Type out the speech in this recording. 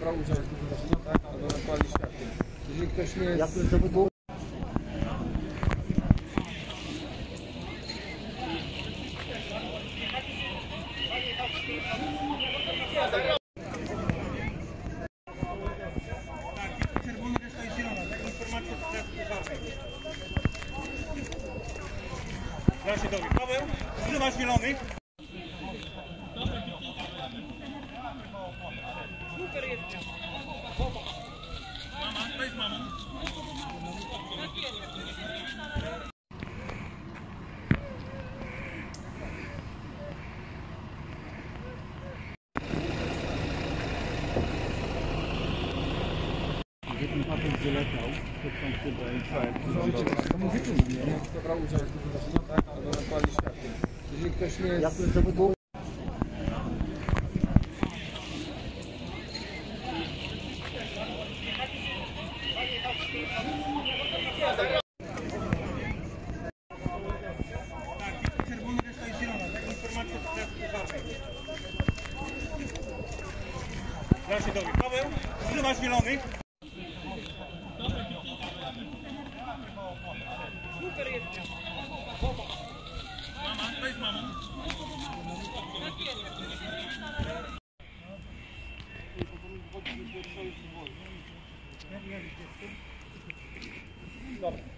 brał udział w tym wydarzeniu, tak? Albo ewentualnie świadkiem. Jeżeli ktoś nie jest... Się dowiem. Paweł, ile masz zielonych? Ten patent wyletał, to tam chyba infekt. To mówimy, nie? Kto brał udział w tym wydarzeniu, tak? Albo ewentualnie świadkiem. Jeżeli ktoś nie jest... Ja bym to by było Czerwony Thank you.